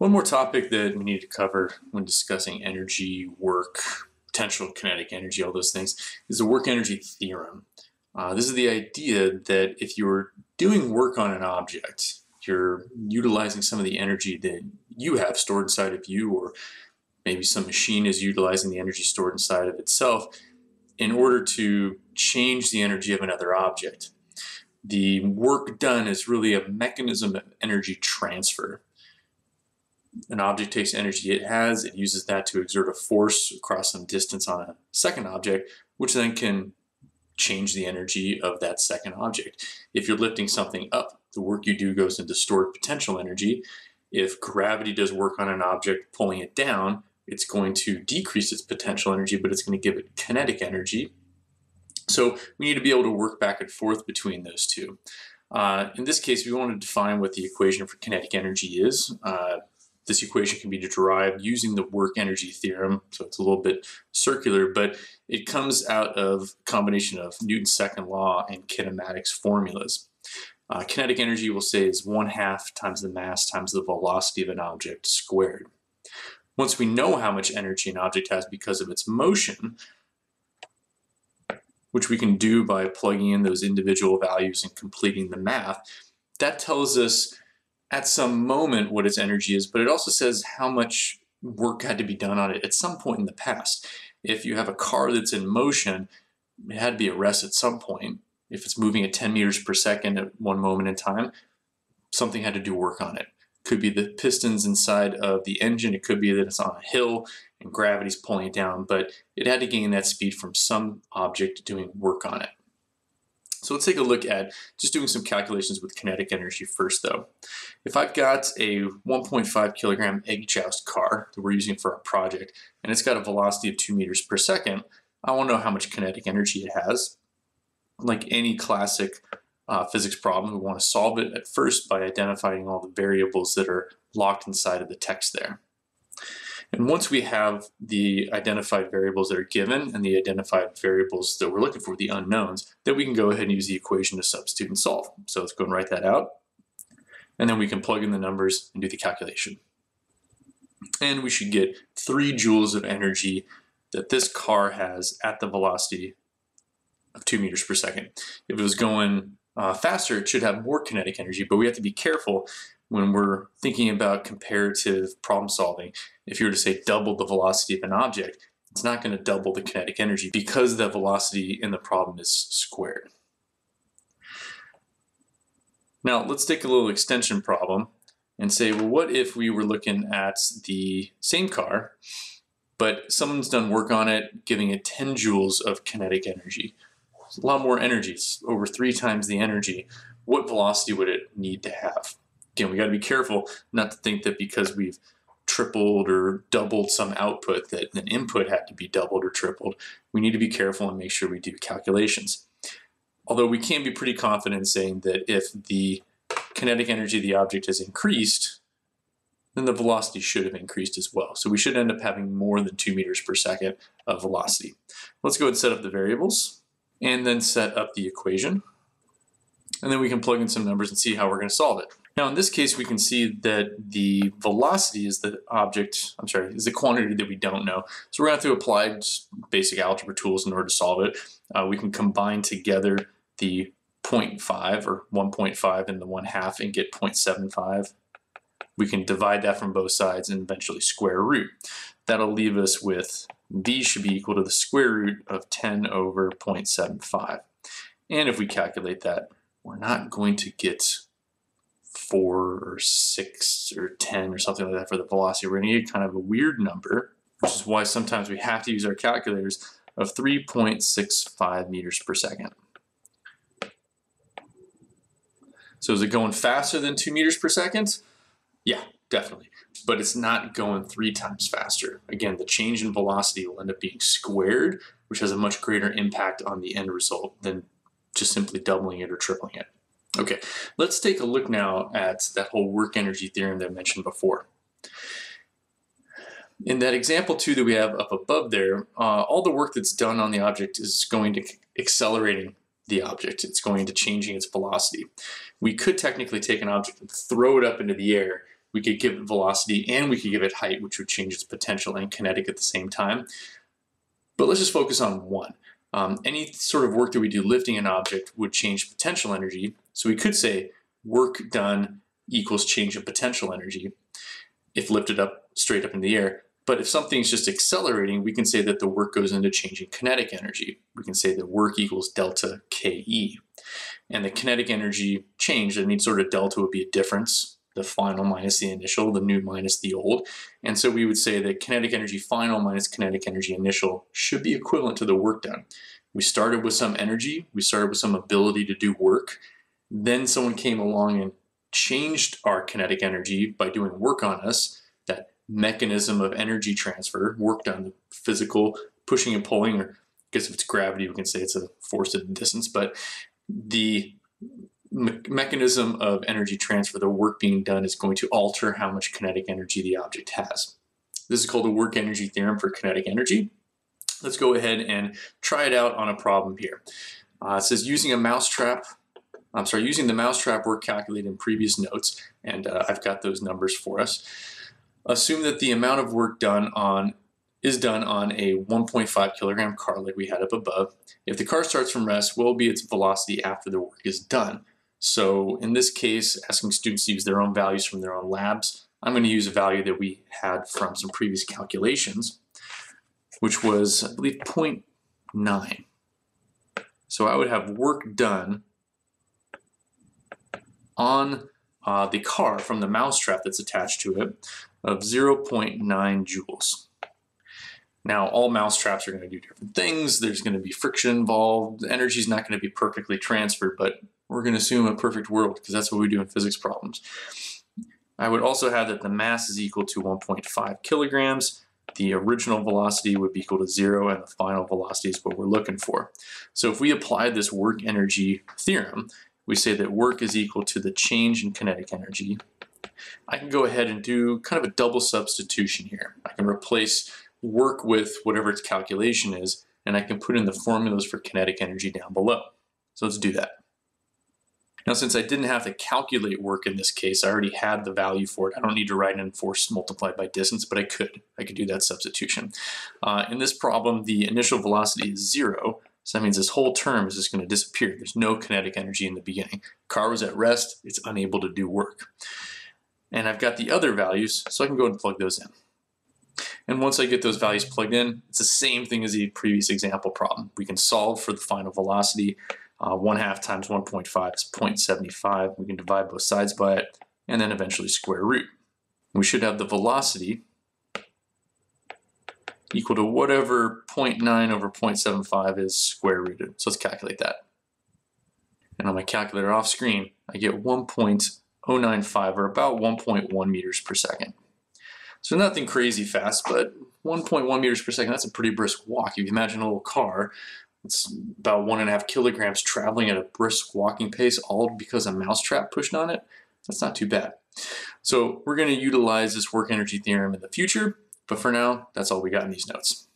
One more topic that we need to cover when discussing energy, work, potential kinetic energy, all those things, is the work energy theorem. Uh, this is the idea that if you're doing work on an object, you're utilizing some of the energy that you have stored inside of you, or maybe some machine is utilizing the energy stored inside of itself in order to change the energy of another object. The work done is really a mechanism of energy transfer. An object takes energy it has, it uses that to exert a force across some distance on a second object, which then can change the energy of that second object. If you're lifting something up, the work you do goes into stored potential energy. If gravity does work on an object pulling it down, it's going to decrease its potential energy, but it's going to give it kinetic energy. So we need to be able to work back and forth between those two. Uh, in this case, we want to define what the equation for kinetic energy is. Uh, this equation can be derived using the work energy theorem, so it's a little bit circular, but it comes out of combination of Newton's second law and kinematics formulas. Uh, kinetic energy, we'll say, is one half times the mass times the velocity of an object squared. Once we know how much energy an object has because of its motion, which we can do by plugging in those individual values and completing the math, that tells us at some moment what its energy is, but it also says how much work had to be done on it at some point in the past. If you have a car that's in motion, it had to be at rest at some point. If it's moving at 10 meters per second at one moment in time, something had to do work on it. Could be the pistons inside of the engine. It could be that it's on a hill and gravity's pulling it down, but it had to gain that speed from some object doing work on it. So let's take a look at just doing some calculations with kinetic energy first though. If I've got a 1.5 kilogram egg joust car that we're using for our project, and it's got a velocity of 2 meters per second, I want to know how much kinetic energy it has. Like any classic uh, physics problem, we want to solve it at first by identifying all the variables that are locked inside of the text there. And once we have the identified variables that are given and the identified variables that we're looking for, the unknowns, then we can go ahead and use the equation to substitute and solve. So let's go and write that out. And then we can plug in the numbers and do the calculation. And we should get three joules of energy that this car has at the velocity of two meters per second. If it was going uh, faster, it should have more kinetic energy, but we have to be careful when we're thinking about comparative problem solving, if you were to say double the velocity of an object, it's not going to double the kinetic energy because the velocity in the problem is squared. Now let's take a little extension problem and say, well, what if we were looking at the same car, but someone's done work on it, giving it 10 joules of kinetic energy. It's a lot more energy, it's over three times the energy. What velocity would it need to have? Again, we got to be careful not to think that because we've tripled or doubled some output that an input had to be doubled or tripled. We need to be careful and make sure we do calculations. Although we can be pretty confident saying that if the kinetic energy of the object has increased, then the velocity should have increased as well. So we should end up having more than 2 meters per second of velocity. Let's go ahead and set up the variables and then set up the equation. And then we can plug in some numbers and see how we're going to solve it. Now in this case we can see that the velocity is the object, I'm sorry, is the quantity that we don't know. So we're going to have to apply basic algebra tools in order to solve it. Uh, we can combine together the 0.5 or 1.5 and the 1 half and get 0.75. We can divide that from both sides and eventually square root. That'll leave us with v should be equal to the square root of 10 over 0.75. And if we calculate that, we're not going to get four or six or 10 or something like that for the velocity. We're going to get kind of a weird number, which is why sometimes we have to use our calculators of 3.65 meters per second. So is it going faster than two meters per second? Yeah, definitely. But it's not going three times faster. Again, the change in velocity will end up being squared, which has a much greater impact on the end result than just simply doubling it or tripling it. Okay, let's take a look now at that whole work energy theorem that I mentioned before. In that example two that we have up above there, uh, all the work that's done on the object is going to accelerating the object. It's going to changing its velocity. We could technically take an object and throw it up into the air we could give it velocity and we could give it height, which would change its potential and kinetic at the same time. But let's just focus on one. Um, any sort of work that we do lifting an object would change potential energy. So we could say work done equals change of potential energy if lifted up straight up in the air. But if something's just accelerating, we can say that the work goes into changing kinetic energy. We can say that work equals delta KE. And the kinetic energy change, I mean, sort of delta would be a difference the final minus the initial, the new minus the old. And so we would say that kinetic energy final minus kinetic energy initial should be equivalent to the work done. We started with some energy, we started with some ability to do work. Then someone came along and changed our kinetic energy by doing work on us. That mechanism of energy transfer, work done, the physical pushing and pulling, or I guess if it's gravity, we can say it's a force at a distance, but the me mechanism of energy transfer, the work being done is going to alter how much kinetic energy the object has. This is called the work energy theorem for kinetic energy. Let's go ahead and try it out on a problem here. Uh, it says using a mousetrap, I'm sorry, using the mousetrap work calculated in previous notes, and uh, I've got those numbers for us. Assume that the amount of work done on is done on a 1.5 kilogram car like we had up above. If the car starts from rest, what will be its velocity after the work is done? So in this case, asking students to use their own values from their own labs, I'm going to use a value that we had from some previous calculations, which was, I believe, 0.9. So I would have work done on uh, the car from the mousetrap that's attached to it of 0.9 joules. Now, all mousetraps are going to do different things. There's going to be friction involved. Energy is not going to be perfectly transferred, but we're going to assume a perfect world because that's what we do in physics problems. I would also have that the mass is equal to 1.5 kilograms. The original velocity would be equal to zero and the final velocity is what we're looking for. So if we apply this work energy theorem, we say that work is equal to the change in kinetic energy. I can go ahead and do kind of a double substitution here. I can replace work with whatever its calculation is, and I can put in the formulas for kinetic energy down below. So let's do that. Now, since I didn't have to calculate work in this case, I already had the value for it. I don't need to write in force multiplied by distance, but I could. I could do that substitution. Uh, in this problem, the initial velocity is zero, so that means this whole term is just going to disappear. There's no kinetic energy in the beginning. Car was at rest, it's unable to do work. And I've got the other values, so I can go and plug those in. And once I get those values plugged in, it's the same thing as the previous example problem. We can solve for the final velocity uh, 1 half times 1.5 is 0.75. We can divide both sides by it and then eventually square root. We should have the velocity equal to whatever 0.9 over 0.75 is square rooted. So let's calculate that. And on my calculator off screen, I get 1.095 or about 1.1 meters per second. So nothing crazy fast, but 1.1 meters per second, that's a pretty brisk walk. If you imagine a little car it's about one and a half kilograms traveling at a brisk walking pace, all because a mousetrap pushed on it. That's not too bad. So we're going to utilize this work energy theorem in the future, but for now, that's all we got in these notes.